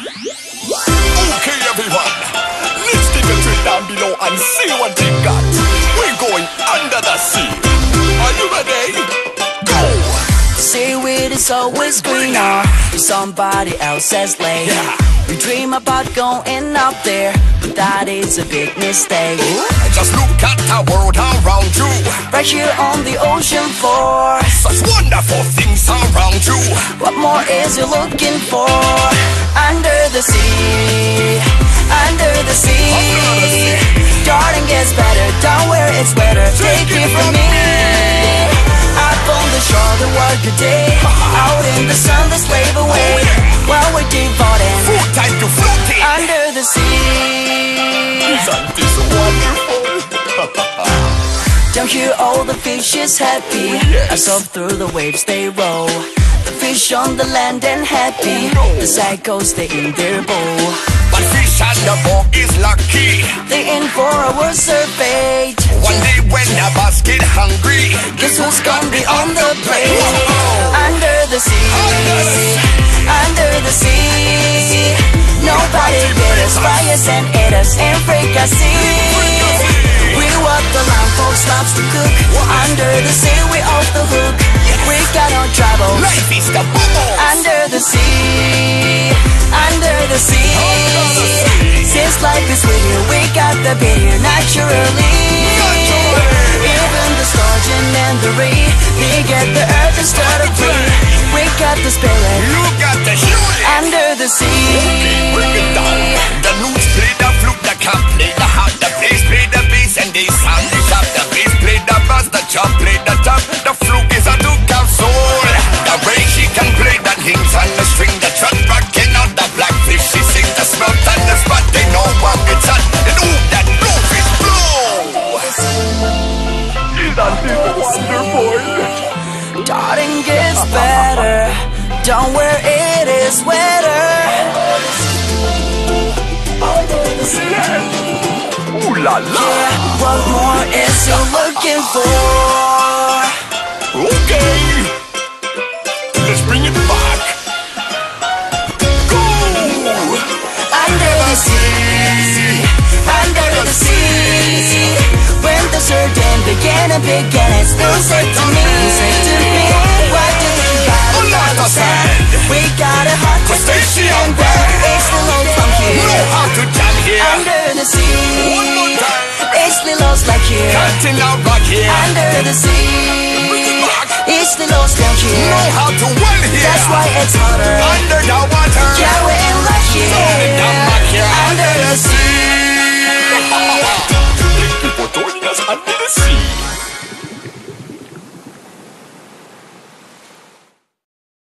Okay, everyone, let's take a trip down below and see what they got. We're going under the sea. Are you ready? Go! Seaweed is always greener Somebody else's lake Yeah. We dream about going up there But that is a big mistake Just look at the world around you. Right here on the ocean floor Such wonderful things around you. What more is you looking for? Under the sea Under the sea. Darling gets better. Down where it's wetter Take it from me. Up on the shore the work a day Out in the sun let's wave away. While we're devoting Full time to floating. Under the sea. Isn't this wonderful? Down here all the fish is happy? Yes. As up through the waves they roll The fish on the land and happy. The cycles stay in their bowl But fish on the boat is lucky. They in for a worse fate One day when the boss get hungry, Guess who's gonna be on the plate? Under the sea. Under the sea. Under the sea. Nobody get us, fry us and eat us and fricassee We walk the line, folks stops to cook. Under the sea, we off the hook We got no trouble life is the bubble. Under the sea Under the sea Under the sea. Since life is with you, we got the beat here naturally Naturally. Even the sturgeon and the ray They get the earth to start a free We got the spirit You got the shooting. Under the sea Break it down. The newts play the flute, the camp play the harp, the bass play the bass, and they sound the sharp. The bass play the bass, the chop play. The Isn't this wonderful? Darling gets better Down where it is wetter Ooh la la. Yeah, what more is you looking for? Okay. Let's bring it back. Go. Under the sea Under the sea When the certain begin and beguine It's music to me, music to me What do we got? Oh, a lot? We got a hot it's the low from here. No hard to jam here. Under the sea. It's the lost like here. Cutting out here. Under the sea. It's the lost down here. Know how to well here. That's why it's hotter Under the water. Yeah, we're in rock here. Under the here. Under the sea.